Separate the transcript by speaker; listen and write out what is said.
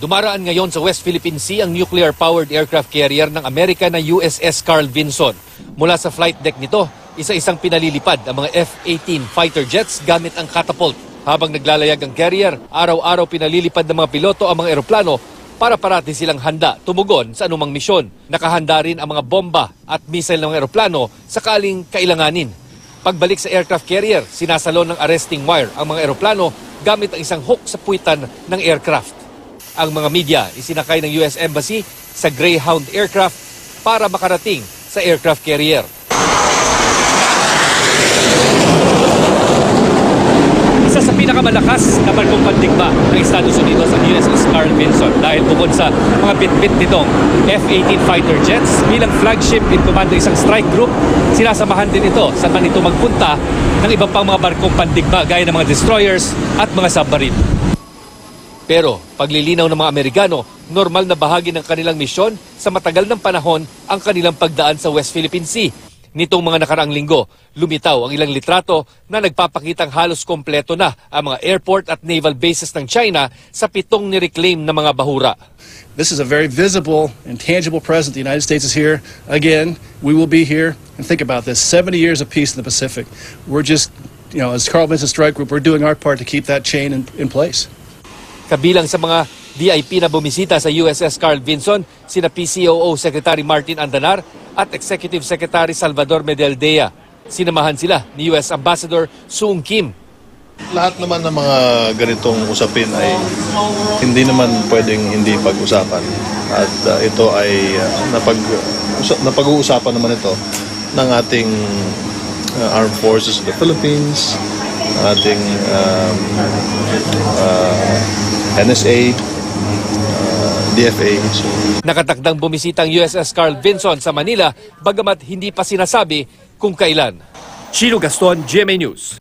Speaker 1: Dumaraan ngayon sa West Philippine Sea ang nuclear-powered aircraft carrier ng Amerika na USS Carl Vinson. Mula sa flight deck nito, isa-isang pinalilipad ang mga F-18 fighter jets gamit ang catapult. Habang naglalayag ang carrier, araw-araw pinalilipad ng mga piloto ang mga eroplano para parati silang handa tumugon sa anumang misyon. Nakahanda rin ang mga bomba at missile ng mga eroplano sakaling kailanganin. Pagbalik sa aircraft carrier, sinasalon ng arresting wire ang mga eroplano gamit ang isang hook sa puwitan ng aircraft. Ang mga media isinakay ng US Embassy sa Greyhound aircraft para makarating sa aircraft carrier. Isa sa pinakamalakas na barkong pandigma ng Estados Unidos ang USS Carl Vinson dahil bukod sa mga bitbit nitong F-18 fighter jets bilang flagship in command ng isang strike group, sinasamahan din ito sa kanito magpunta ng iba pang mga barkong pandigma gaya ng mga destroyers at mga submarine. Pero paglilinaw ng mga Amerikano, normal na bahagi ng kanilang misyon sa matagal ng panahon ang kanilang pagdaan sa West Philippine Sea. Nitong mga nakaraang linggo, lumitaw ang ilang litrato na nagpapakitang halos kompleto na ang mga airport at naval bases ng China sa pitong nireclaim na mga bahura.
Speaker 2: This is a very visible and tangible presence. The United States is here. Again, we will be here. And think about this 70 years of peace in the Pacific. We're just, you know, as Carl Vinson Strike Group, we're doing our part to keep that chain in, in place.
Speaker 1: Kabilang sa mga VIP na bumisita sa USS Carl Vinson, sina PCOO Secretary Martin Andanar at Executive Secretary Salvador Medaldea. Sinamahan sila ni US Ambassador Sung Kim.
Speaker 3: Lahat naman ng mga ganitong usapin ay hindi naman pwedeng hindi pag-usapan. At uh, ito ay uh, napag, usa- napag-uusapan naman ito ng ating uh, Armed Forces of the Philippines, ng ating um, uh, NSA, uh, DFA.
Speaker 1: Nakatakdang bumisita ang USS Carl Vinson sa Manila bagamat hindi pa sinasabi kung kailan. Chino Gaston, GMA News.